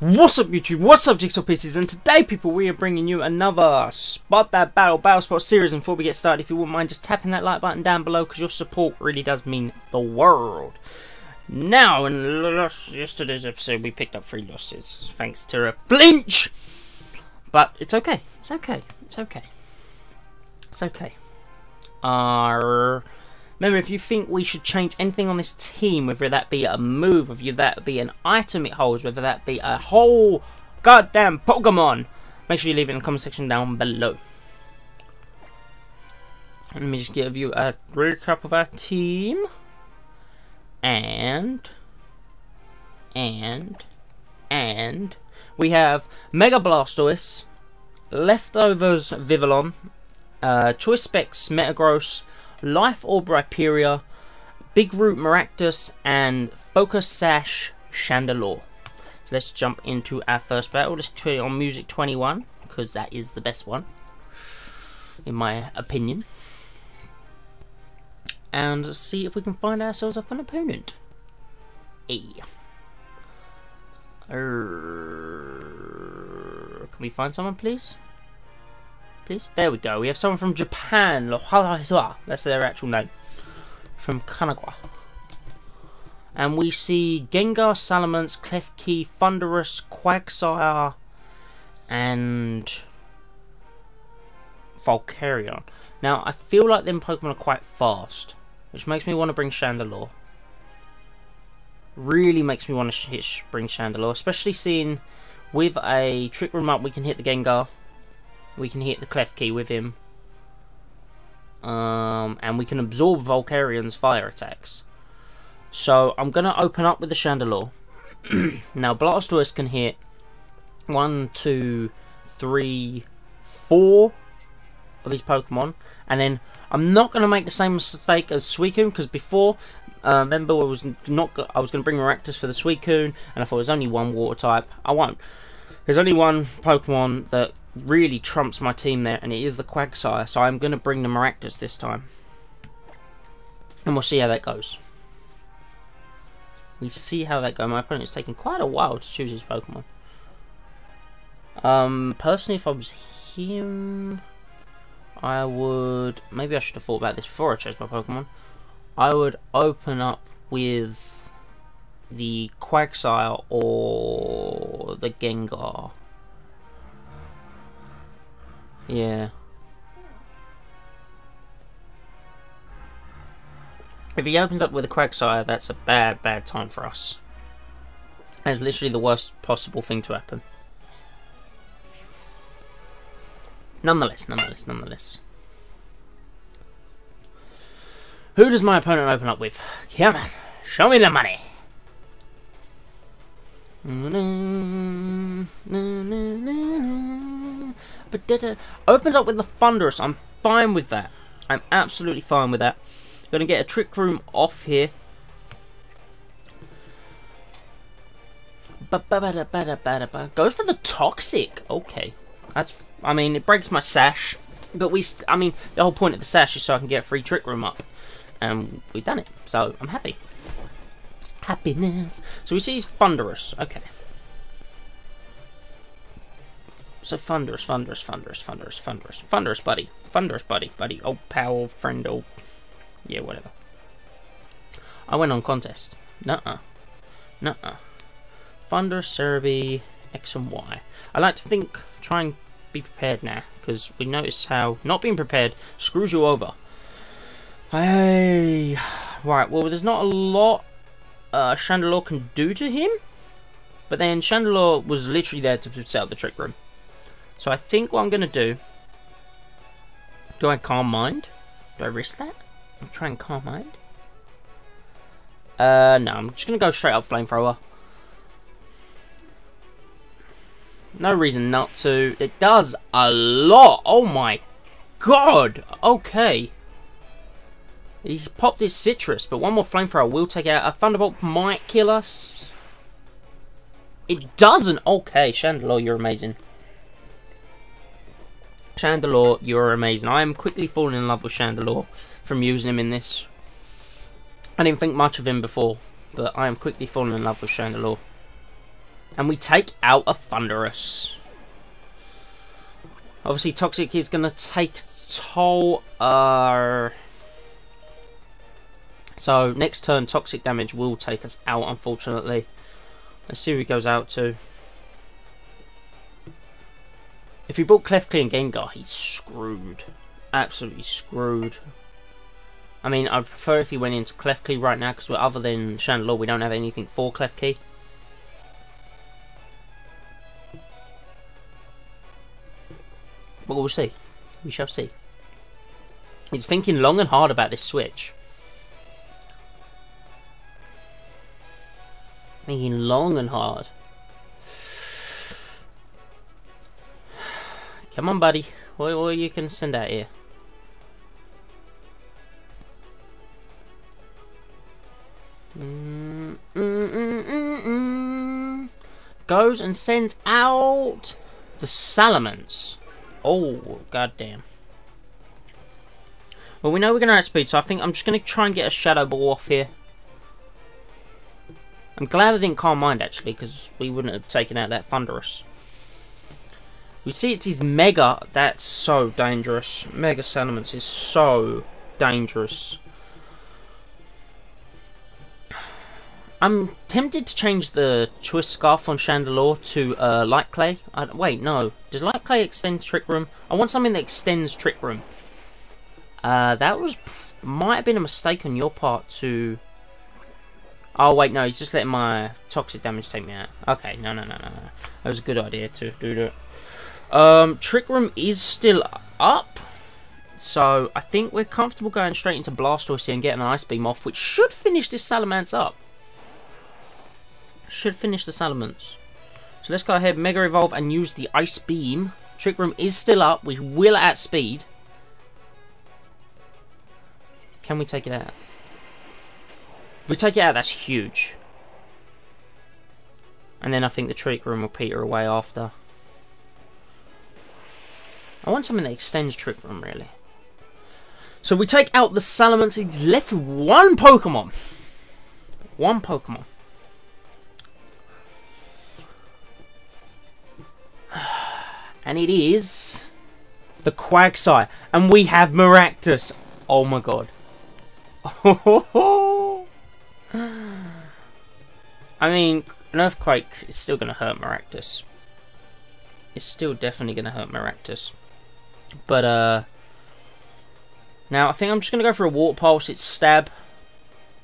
What's up YouTube, what's up Jigsaw Pieces, and today people we are bringing you another Spot That Battle Battle Spot series and before we get started if you wouldn't mind just tapping that like button down below because your support really does mean the world. Now in yesterday's episode we picked up three losses thanks to a flinch! But it's okay, it's okay, it's okay. It's okay. Uh, Remember, if you think we should change anything on this team, whether that be a move, whether that be an item it holds, whether that be a whole goddamn Pokemon, make sure you leave it in the comment section down below. Let me just give you a recap of our team. And, and, and, we have Mega Blastoise, Leftovers Vivillon, uh, Choice Specs Metagross, Life Orb Rhyperior, Big Root Maractus, and Focus Sash Chandelure. So let's jump into our first battle. Let's put it on Music 21, because that is the best one, in my opinion. And let's see if we can find ourselves up an opponent. Can we find someone, please? Please? There we go. We have someone from Japan. That's their actual name. From Kanagawa. And we see Gengar, Salamence, Klefki, Thundurus, Quagsire, and Volcanion. Now, I feel like them Pokemon are quite fast, which makes me want to bring Chandelure. Really makes me want to bring Chandelure, especially seeing with a Trick Room up we can hit the Gengar, we can hit the Klefki with him. Um, and we can absorb Volcanion's fire attacks. So I'm going to open up with the Chandelure. now Blastoise can hit one, two, three, four of his Pokemon. And then I'm not going to make the same mistake as Suicune because before, uh, remember I was not I was going to bring Maractus for the Suicune and I thought there's only one water type. I won't. There's only one Pokemon that really trumps my team there, and it is the Quagsire, so I'm going to bring the Maractus this time. And we'll see how that goes. We see how that goes. My opponent's taking quite a while to choose his Pokemon. Um, personally, if I was him, I would... Maybe I should have thought about this before I chose my Pokemon. I would open up with the Quagsire or the Gengar. Yeah. If he opens up with a Quagsire, that's a bad, bad time for us. That's literally the worst possible thing to happen. Nonetheless, nonetheless, nonetheless. Who does my opponent open up with? Come on, show me the money. But opens up with the Thundurus. I'm fine with that. I'm absolutely fine with that. Gonna get a Trick Room off here. Goes for the Toxic. Okay. That's, I mean, it breaks my sash. But we, I mean, the whole point of the sash is so I can get a free Trick Room up. And we've done it. So, I'm happy. Happiness. So we see he's Thundurus. Okay. So thunderous, thunderous, thunderous, thunderous, thunderous, thunderous, buddy, thunderous, buddy, buddy, oh pal, friend, oh, yeah, whatever. I went on contest. Nuh-uh. Nuh-uh. Thunder, Cerebi, X and Y. I like to think, try and be prepared now, because we notice how not being prepared screws you over. Hey, right, well, there's not a lot uh, Chandelure can do to him, but then Chandelure was literally there to set up the trick room. So I think what I'm going to do... Do I Calm Mind? Do I risk that? I'm trying Calm Mind. Uh, no, I'm just going to go straight up Flamethrower. No reason not to. It does a lot. Oh my god. Okay. He popped his Sitrus, but one more Flamethrower will take out. A Thunderbolt might kill us. It doesn't. Okay, Chandelure, you're amazing. Chandelure, you're amazing. I am quickly falling in love with Chandelure from using him in this. I didn't think much of him before, but I am quickly falling in love with Chandelure. And we take out a Thundurus. Obviously, Toxic is going to take toll. Uh, so, next turn, Toxic damage will take us out, unfortunately. Let's see who he goes out to. If he bought Klefki and Gengar, he's screwed. Absolutely screwed. I mean, I'd prefer if he went into Klefki right now, because other than Chandelure, we don't have anything for Klefki. But we'll see. We shall see. He's thinking long and hard about this switch. Thinking long and hard. Come on, buddy. What, what you can send out here? Mm, mm, mm, Goes and sends out the Salamence. Oh, goddamn. Well, we know we're going to outspeed, so I think I'm just going to try and get a Shadow Ball off here. I'm glad I didn't Calm Mind, actually, because we wouldn't have taken out that Thundurus. We see it's his Mega. That's so dangerous. Mega Salamence is so dangerous. I'm tempted to change the Twist Scarf on Chandelure to uh, Light Clay. I, wait, no. Does Light Clay extend Trick Room? I want something that extends Trick Room. Uh, that was... Might have been a mistake on your part to... Oh, wait, no. He's just letting my toxic damage take me out. Okay, no, no, no, no, no. That was a good idea to do that. Um, Trick Room is still up. So, I think we're comfortable going straight into Blastoise here and getting an Ice Beam off, which should finish this Salamence up should finish the Salamence. So let's go ahead, Mega Evolve, and use the Ice Beam. Trick Room is still up. We will at speed. Can we take it out? If we take it out, that's huge. And then I think the Trick Room will peter away after. I want something that extends Trick Room, really. So we take out the Salamence. He's left with one Pokemon. One Pokemon. And it is the Quagsire. And we have Maractus. Oh my god. I mean, an Earthquake is still going to hurt Maractus. It's still definitely going to hurt Maractus. But, uh... Now, I think I'm just going to go for a Water Pulse. It's Stab.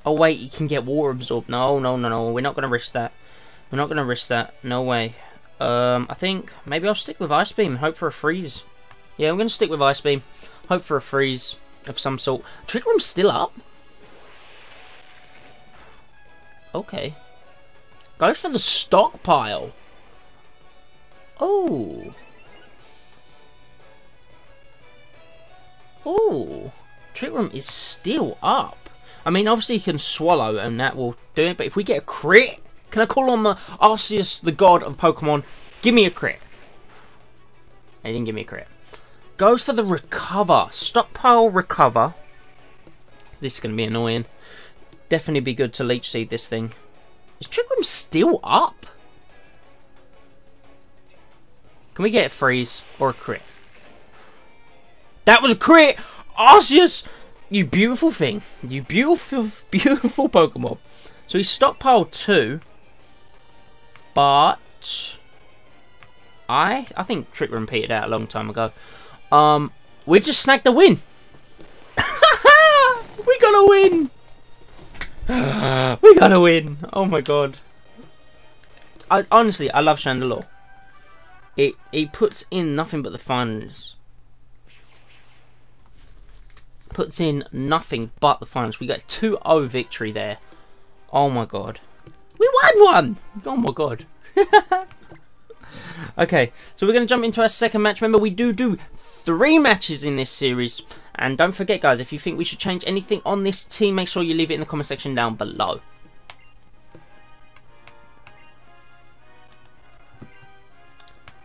Oh, wait, you can get Water Absorbed. No, no, no, no. We're not going to risk that. We're not going to risk that. No way. Um, I think maybe I'll stick with Ice Beam and hope for a freeze. Yeah, I'm going to stick with Ice Beam. Hope for a freeze of some sort. Trick Room's still up? Okay. Go for the stockpile. Oh. Oh. Trick Room is still up. I mean, obviously you can swallow and that will do it, but if we get a crit can I call on the Arceus, the god of Pokemon? Give me a crit. He didn't give me a crit. Goes for the recover. Stockpile recover. This is going to be annoying. Definitely be good to leech seed this thing. Is Trick Room still up? Can we get a freeze or a crit? That was a crit! Arceus! You beautiful thing. You beautiful, beautiful Pokemon. So he stockpiled two. But I I think Trick Room petered out a long time ago. Um, we've just snagged the win. we got a win. we got a win. Oh my god. I honestly I love Chandelure. It it puts in nothing but the finals. Puts in nothing but the finals. We got 2-0 victory there. Oh my god. We won one! Oh my god. okay, so we're going to jump into our second match. Remember, we do do three matches in this series. And don't forget, guys, if you think we should change anything on this team, make sure you leave it in the comment section down below.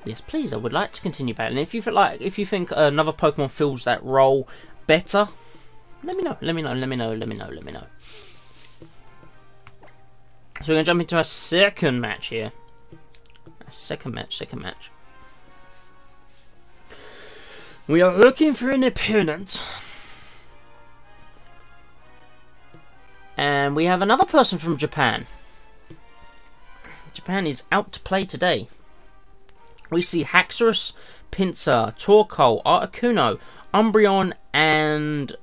Yes, please. I would like to continue battling. If you feel like, if you think another Pokemon fills that role better, let me know. Let me know. Let me know. Let me know. Let me know. So we're going to jump into our second match here. Second match, second match. We are looking for an opponent. And we have another person from Japan. Japan is out to play today. We see Haxorus, Pinsir, Torkoal, Articuno, Umbreon, and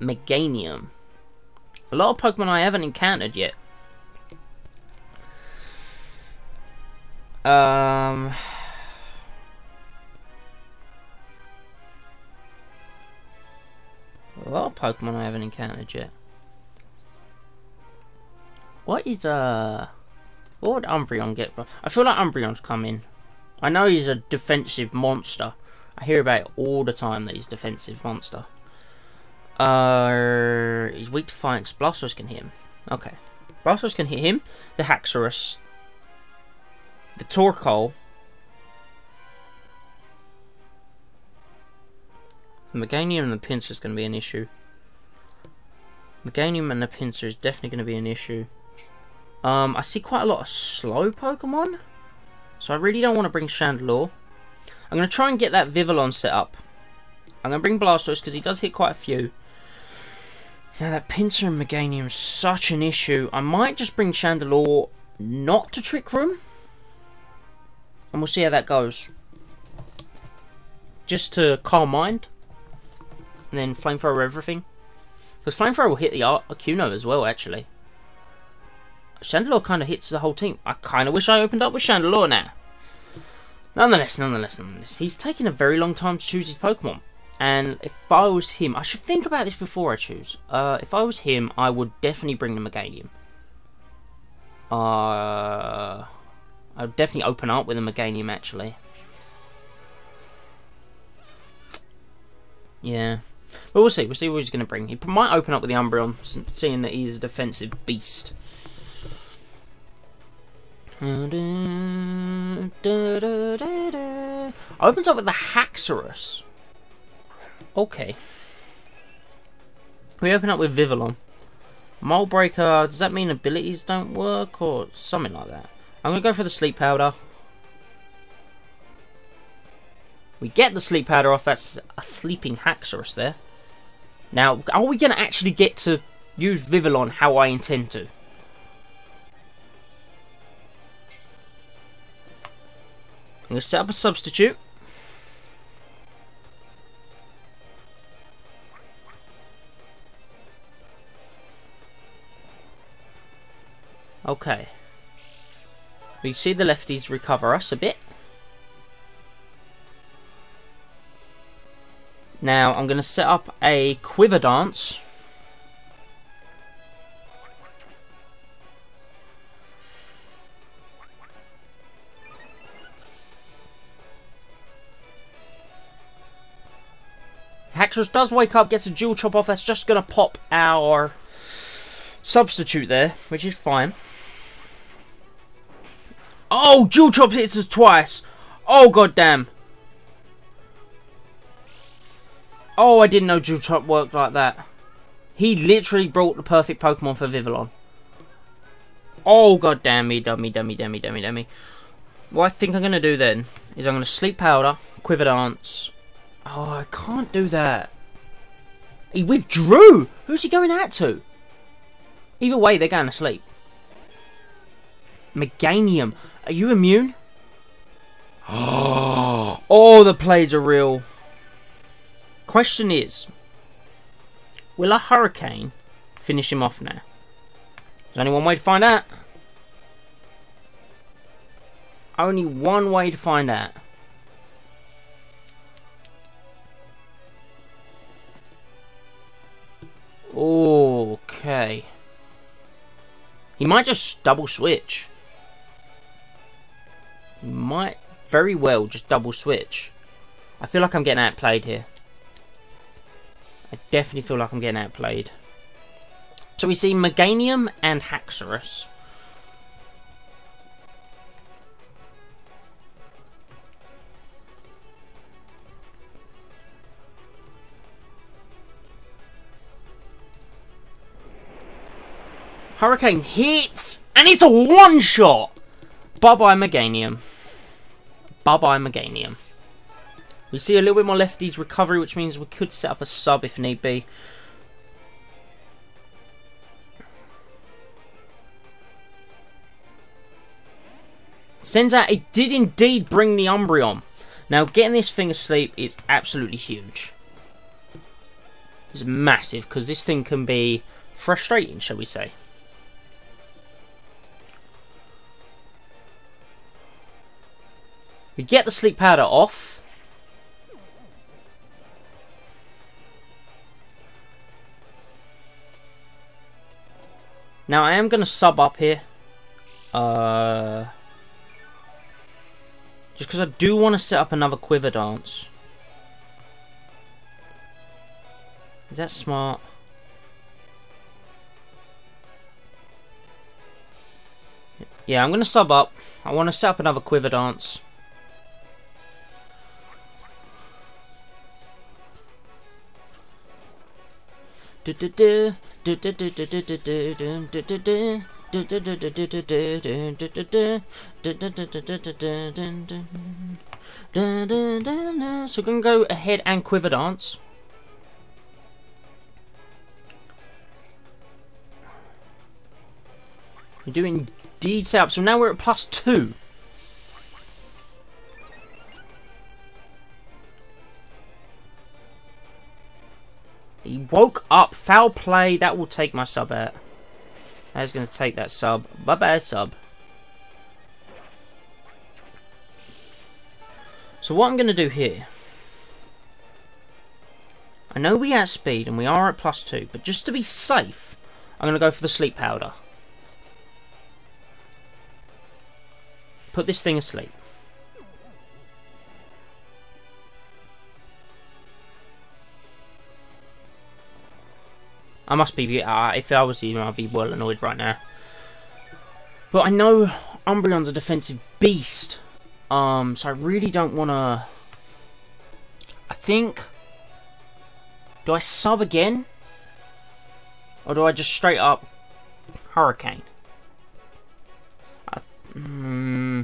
Meganium. A lot of Pokemon I haven't encountered yet. Um... A lot of Pokemon I haven't encountered yet. What is, uh... What would Umbreon get? I feel like Umbreon's coming. I know he's a defensive monster. I hear about it all the time that he's a defensive monster. Uh, he's weak to fire. Blastoise can hit him. Okay. Blastoise can hit him. The Haxorus. The Torkoal. The Meganium and the Pinsir is going to be an issue. Meganium and the Pinsir is definitely going to be an issue. Um, I see quite a lot of slow Pokemon. So I really don't want to bring Chandelure. I'm going to try and get that Vivillon set up. I'm going to bring Blastoise because he does hit quite a few. Now that Pinsir and Meganium is such an issue. I might just bring Chandelure not to Trick Room. And we'll see how that goes. Just to calm mind. And then Flamethrower everything. Because Flamethrower will hit the Articuno as well, actually. Chandelure kind of hits the whole team. I kind of wish I opened up with Chandelure now. Nonetheless, nonetheless, nonetheless. He's taking a very long time to choose his Pokemon. And if I was him, I should think about this before I choose. Uh, if I was him, I would definitely bring the Meganium. Uh, I would definitely open up with a Meganium, actually. Yeah. But we'll see. We'll see what he's going to bring. He might open up with the Umbreon, seeing that he's a defensive beast. Opens up with the Haxorus. Okay. We open up with Vivillon. Mold Breaker, does that mean abilities don't work or something like that? I'm going to go for the Sleep Powder. We get the Sleep Powder off, that's a sleeping Haxorus there. Now, are we going to actually get to use Vivillon how I intend to? I'm going to set up a substitute. Okay. We see the lefties recover us a bit. Now I'm going to set up a quiver dance. Does wake up, gets a dual chop off. That's just going to pop our substitute there, which is fine. Oh, dual chop hits us twice. Oh, goddamn. Oh, I didn't know dual chop worked like that. He literally brought the perfect Pokemon for Vivillon. Oh, goddamn me, dummy, dummy, dummy, dummy, dummy. What I think I'm going to do then is I'm going to Sleep Powder, Quiver Dance, Oh, I can't do that. He withdrew! Who's he going out to? Either way, they're going to sleep. Meganium. Are you immune? Oh, oh, the plays are real. Question is, will a hurricane finish him off now? There's only one way to find out. Only one way to find out. Okay. He might just double switch. He might very well just double switch. I feel like I'm getting outplayed here. I definitely feel like I'm getting outplayed. So we see Meganium and Haxorus. Hurricane hits, and it's a one-shot! Bye-bye, Meganium. bye-bye Meganium. We see a little bit more lefties recovery, which means we could set up a sub if need be. Sends out, it did indeed bring the Umbreon. Now, getting this thing asleep is absolutely huge. It's massive, because this thing can be frustrating, shall we say. We get the sleep powder off. Now I am going to sub up here. Uh, just because I do want to set up another quiver dance. Is that smart? Yeah, I'm going to sub up. I want to set up another quiver dance. So we're to go ahead and quiver dance. We're doing deed setup, so now we're at plus two. He woke up. Foul play. That will take my sub out. That's going to take that sub. Bye-bye, sub. So what I'm going to do here... I know we at speed and we are at plus two, but just to be safe, I'm going to go for the sleep powder. Put this thing asleep. I must be, uh, if I was you, I'd be well annoyed right now. But I know Umbreon's a defensive beast. Um, so I really don't want to... I think... Do I sub again? Or do I just straight up Hurricane? Hmm...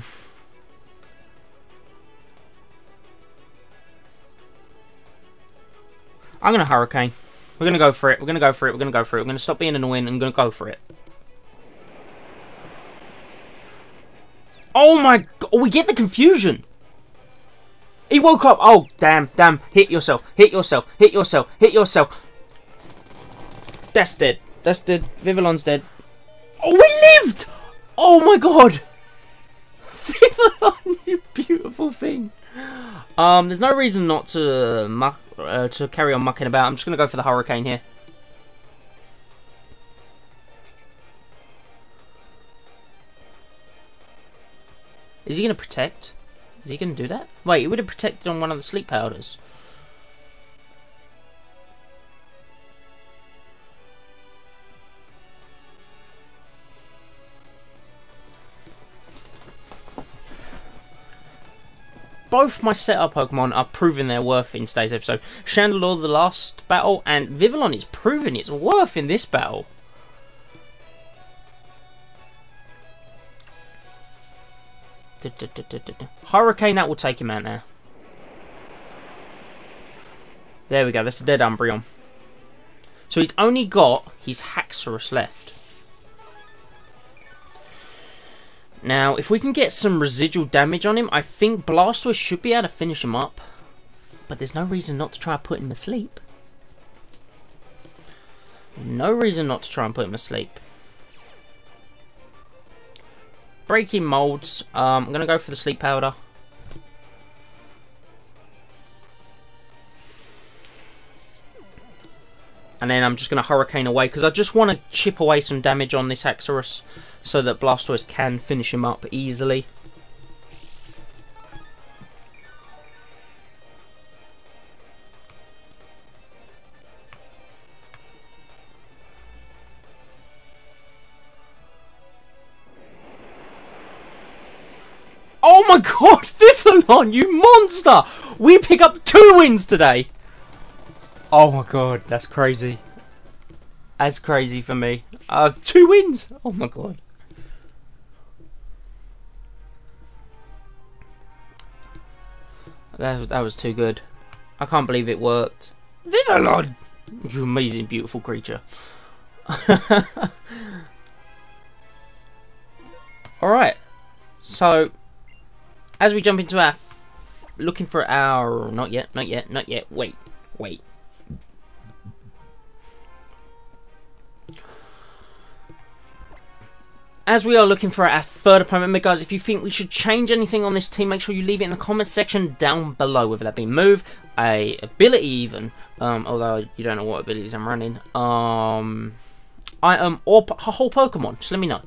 I'm going to Hurricane. We're to go for it. We're to go for it. We're to go for it. We're to stop being annoying and to go for it. Oh my god. Oh, we get the confusion. He woke up. Oh, damn, damn. Hit yourself. Hit yourself. Hit yourself. Hit yourself. That's dead. That's dead. Vivillon's dead. Oh, we lived! Oh my god. Vivillon, you beautiful thing. Um, there's no reason not to muck, uh, to carry on mucking about. I'm just going to go for the Hurricane here. Is he going to protect? Is he going to do that? Wait, he would have protected on one of the sleep powders. Both my setup Pokemon are proving their worth in today's episode. Chandelure the last battle, and Vivillon is proving its worth in this battle. Hurricane, that will take him out now. There we go, that's a dead Umbreon. So he's only got his Haxorus left. Now, if we can get some residual damage on him, I think Blastoise should be able to finish him up. But there's no reason not to try and put him asleep. No reason not to try and put him asleep. Breaking molds. Um, I'm going to go for the sleep powder. And then I'm just going to Hurricane away because I just want to chip away some damage on this Haxorus so that Blastoise can finish him up easily. Oh my god, Vivillon, you monster! We pick up two wins today! Oh my god, that's crazy. That's crazy for me. Uh, two wins! Oh my god. That, that was too good. I can't believe it worked. Vivillon! You amazing, beautiful creature. Alright. So, as we jump into our... looking for our... Not yet, not yet, not yet. Wait, wait. As we are looking for our third opponent, guys, if you think we should change anything on this team, make sure you leave it in the comments section down below, whether that be move, a ability even, um, although you don't know what abilities I'm running, um, item, or a whole Pokemon, just let me know.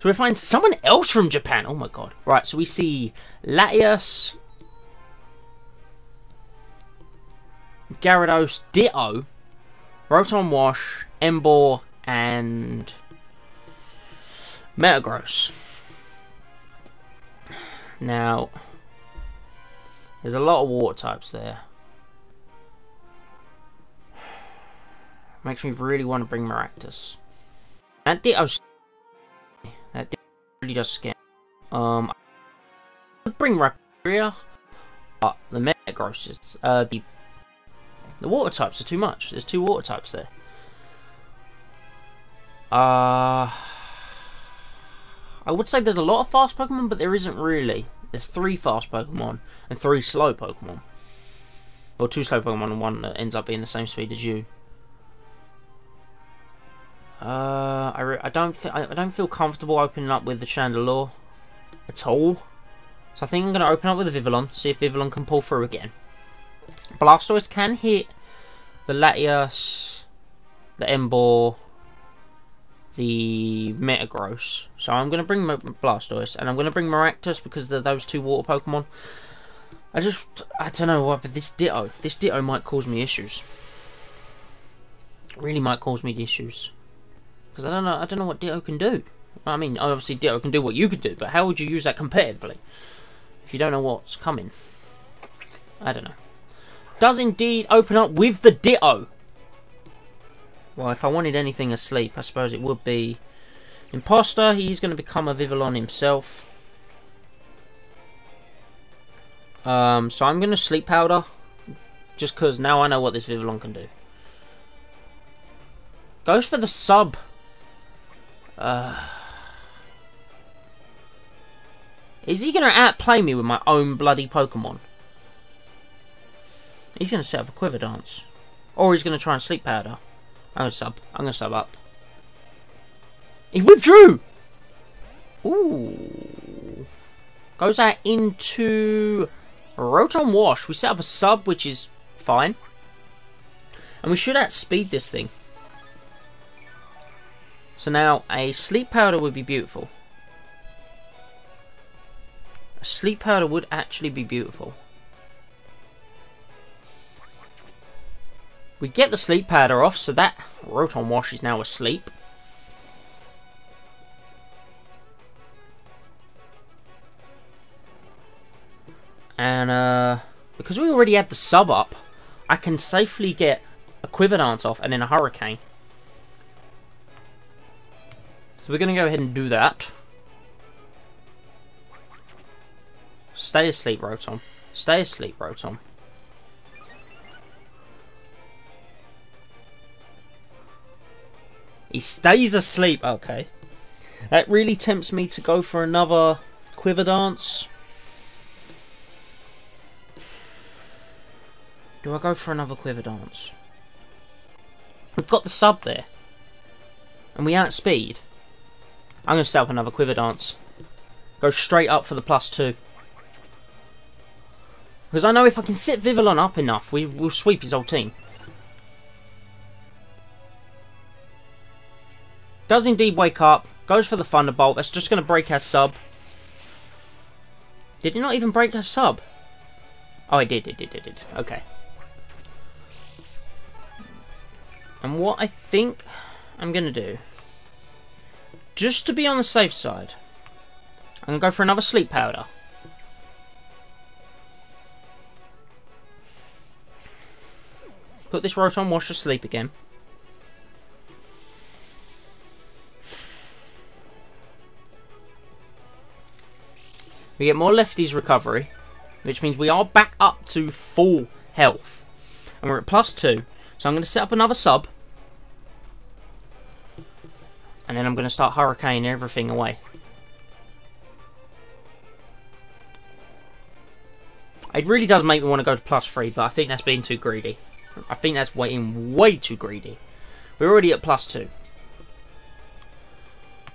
So we find someone else from Japan, oh my god. Right, so we see Latias, Gyarados, Ditto, Rotom Wash, Emboar, and Metagross. Now, there's a lot of water types there. Makes me really want to bring Maractus. That Ditto, that Ditto really does scare. Um, I bring Rapira, but the Metagross is uh the the water types are too much. There's two water types there. Uh I would say there's a lot of fast Pokemon, but there isn't really. There's three fast Pokemon and three slow Pokemon. Or two slow Pokemon and one that ends up being the same speed as you. Uh, I, I don't I, I don't feel comfortable opening up with the Chandelure at all. So I think I'm going to open up with a Vivillon, see if Vivillon can pull through again. Blastoise can hit the Latias, the Emboar, the Metagross. So I'm going to bring Blastoise, and I'm going to bring Maractus because they're those two water Pokemon. I just, I don't know what, but this Ditto, this Ditto might cause me issues. Really might cause me issues. Because I don't know, I don't know what Ditto can do. I mean, obviously Ditto can do what you can do, but how would you use that competitively? If you don't know what's coming. I don't know. Does indeed open up with the Ditto. Well, if I wanted anything asleep, I suppose it would be Imposter. He's going to become a Vivillon himself. Um, so I'm going to Sleep Powder. Just because now I know what this Vivillon can do. Goes for the sub. Uh, is he going to outplay me with my own bloody Pokemon? He's going to set up a Quiver Dance. Or he's going to try and Sleep Powder. I'm gonna sub. I'm gonna sub up. He withdrew! Ooh. Goes out into Rotom Wash. We set up a sub, which is fine. And we should outspeed this thing. So now, a sleep powder would be beautiful. A sleep powder would actually be beautiful. We get the sleep powder off, so that Rotom Wash is now asleep. And, uh, because we already had the sub up, I can safely get a Quiver Dance off and then a Hurricane. So we're going to go ahead and do that. Stay asleep, Rotom. Stay asleep, Rotom. He stays asleep. Okay. That really tempts me to go for another quiver dance. Do I go for another quiver dance? We've got the sub there. And we outspeed. I'm going to set up another quiver dance. Go straight up for the plus two. Because I know if I can sit Vivillon up enough, we will sweep his whole team. Does indeed wake up. Goes for the Thunderbolt. That's just going to break our sub. Did it not even break our sub? Oh, it did, it did, it did. Okay. And what I think I'm going to do, just to be on the safe side, I'm going to go for another sleep powder. Put this Rotom Wash to sleep again. We get more lefties recovery. which means we are back up to full health. And we're at plus two. So I'm going to set up another sub. And then I'm going to start hurricane everything away. It really does make me want to go to plus three, but I think that's being too greedy. I think that's waiting way too greedy. We're already at plus two.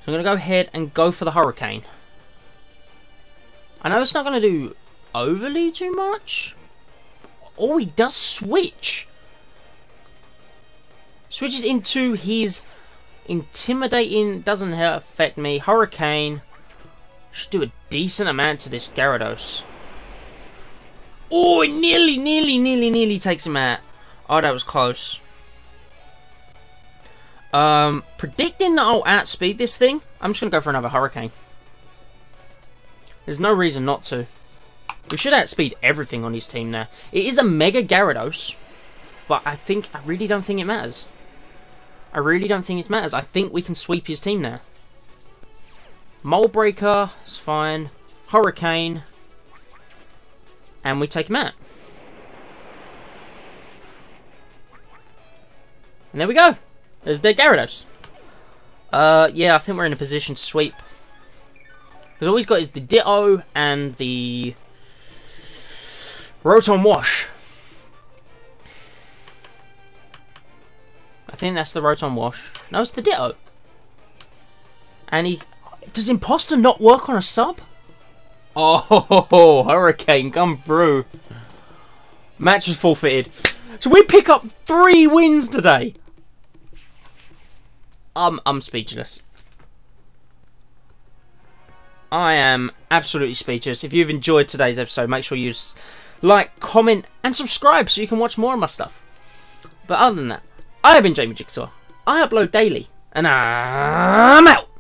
So I'm going to go ahead and go for the hurricane. I know it's not going to do overly too much. Oh, he does switch. Switches into his intimidating, doesn't affect me. Hurricane. Should do a decent amount to this Gyarados. Oh, it nearly, nearly, nearly, nearly takes him out. Oh, that was close. Um, predicting that I'll outspeed this thing, I'm just going to go for another Hurricane. There's no reason not to. We should outspeed everything on his team there. It is a Mega Gyarados, but I think, I really don't think it matters. I really don't think it matters. I think we can sweep his team there. Mold Breaker is fine. Hurricane. And we take him out. And there we go. There's dead Gyarados. Uh, yeah, I think we're in a position to sweep. Because all he's got is the Ditto and the Rotom Wash. I think that's the Rotom Wash. No, it's the Ditto. And he... Does Imposter not work on a sub? Oh, Hurricane, come through. Match was forfeited. So we pick up three wins today. I'm, I'm speechless. I am absolutely speechless. If you've enjoyed today's episode, make sure you like, comment, and subscribe so you can watch more of my stuff. But other than that, I have been Jamie Jigsaw. I upload daily, and I'm out!